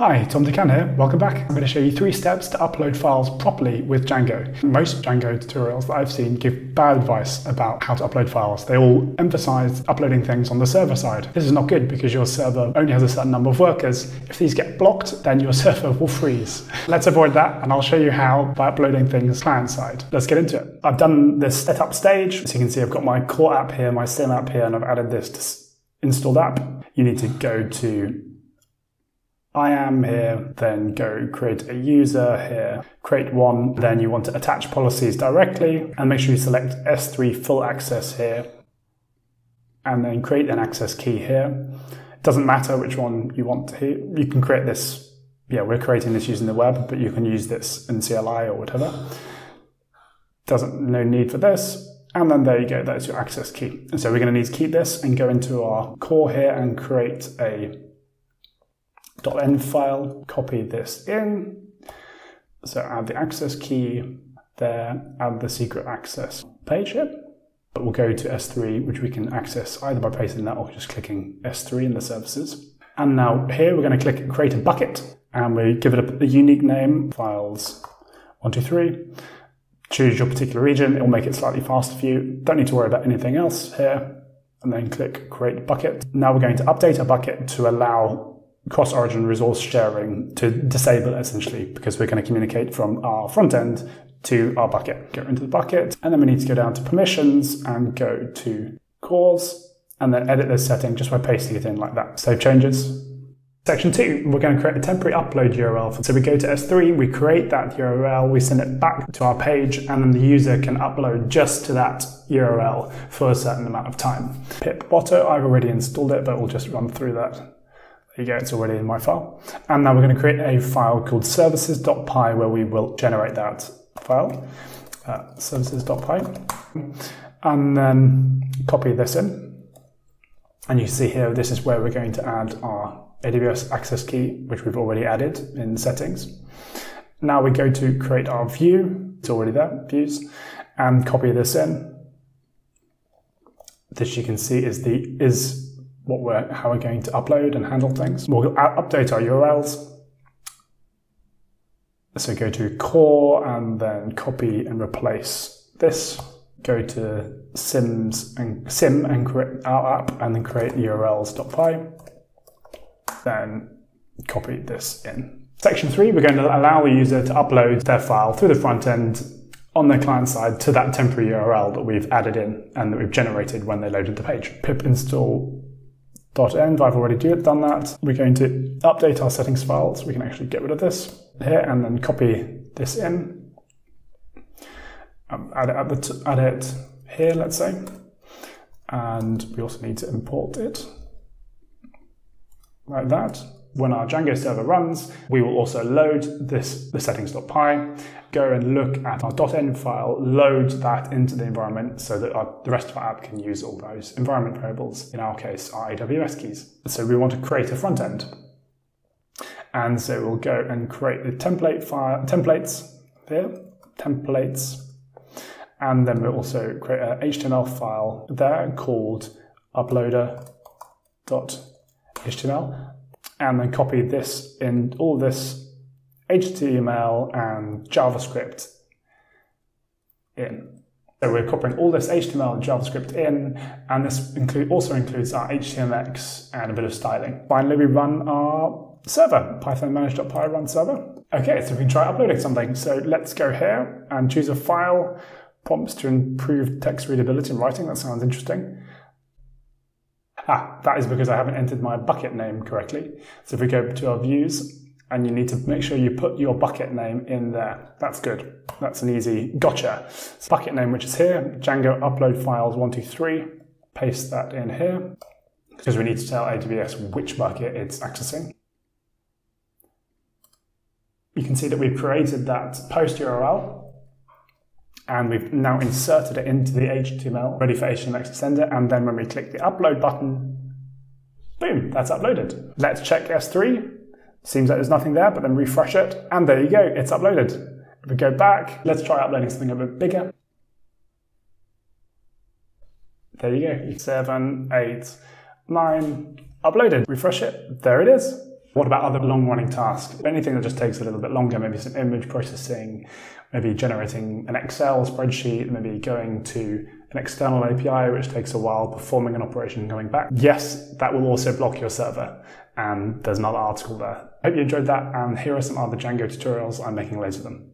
Hi, Tom Dekan here. Welcome back. I'm going to show you three steps to upload files properly with Django. Most Django tutorials that I've seen give bad advice about how to upload files. They all emphasize uploading things on the server side. This is not good because your server only has a certain number of workers. If these get blocked, then your server will freeze. Let's avoid that and I'll show you how by uploading things client side. Let's get into it. I've done this setup stage. As you can see, I've got my core app here, my sim app here, and I've added this installed app. You need to go to IAM here, then go create a user here, create one, then you want to attach policies directly and make sure you select S3 full access here and then create an access key here. It doesn't matter which one you want to, you can create this, yeah, we're creating this using the web, but you can use this in CLI or whatever. Doesn't, no need for this. And then there you go, that's your access key. And so we're going to need to keep this and go into our core here and create a .env file, copy this in. So add the access key there, add the secret access page here. But we'll go to S3, which we can access either by pasting that or just clicking S3 in the services. And now here we're going to click create a bucket and we give it a, unique name, files 123. Choose your particular region, it will make it slightly faster for you. Don't need to worry about anything else here. And then click create bucket. Now we're going to update our bucket to allow cross-origin resource sharing to disable it essentially because we're going to communicate from our front end to our bucket. Go into the bucket and then we need to go down to permissions and go to CORS and then edit this setting just by pasting it in like that. Save changes. Section two, we're going to create a temporary upload URL. So we go to S3, we create that URL, we send it back to our page, and then the user can upload just to that URL for a certain amount of time. Pip Boto, I've already installed it, but we'll just run through that. There you go, it's already in my file. And now we're going to create a file called services.py where we will generate that file, uh, services.py, and then copy this in. And you see here, this is where we're going to add our AWS access key, which we've already added in settings. Now we go to create our view, it's already there, views, and copy this in. This you can see is the is what we're, how we're going to upload and handle things. We'll update our URLs. So go to core and then copy and replace this. Go to sims and sim and create our app and then create urls.py. Then copy this in. Section three, we're going to allow the user to upload their file through the front end on the client side to that temporary URL that we've added in and that we've generated when they loaded the page. pip install .env, I've already done that. We're going to update our settings files. We can actually get rid of this here and then copy this in. Um, add, add it here, let's say. And we also need to import it like that when our Django server runs, we will also load this, the settings.py, go and look at our .env file, load that into the environment so that our, the rest of our app can use all those environment variables, in our case, our AWS keys. So we want to create a front end. And so we'll go and create the template file, templates here, templates, and then we'll also create an HTML file there called uploader.html and then copy this in all this HTML and JavaScript in. So we're copying all this HTML and JavaScript in, and this include, also includes our HTMX and a bit of styling. Finally, we run our server, python manage.py run server. Okay, so we can try uploading something. So let's go here and choose a file, prompts to improve text readability and writing. That sounds interesting. Ah, that is because I haven't entered my bucket name correctly. So if we go to our views, and you need to make sure you put your bucket name in there. That's good. That's an easy gotcha. So bucket name, which is here, Django upload files 123. Paste that in here because we need to tell AWS which bucket it's accessing. You can see that we've created that post URL and we've now inserted it into the HTML, ready for HTML to send it. And then when we click the upload button, boom, that's uploaded. Let's check S3. Seems like there's nothing there, but then refresh it. And there you go, it's uploaded. If we go back, let's try uploading something a bit bigger. There you go, seven, eight, nine, uploaded. Refresh it, there it is. What about other long running tasks? Anything that just takes a little bit longer, maybe some image processing, maybe generating an Excel spreadsheet, maybe going to an external API, which takes a while, performing an operation and going back. Yes, that will also block your server. And there's another article there. Hope you enjoyed that. And here are some other Django tutorials. I'm making loads of them.